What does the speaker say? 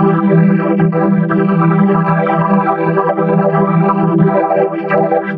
Thank you.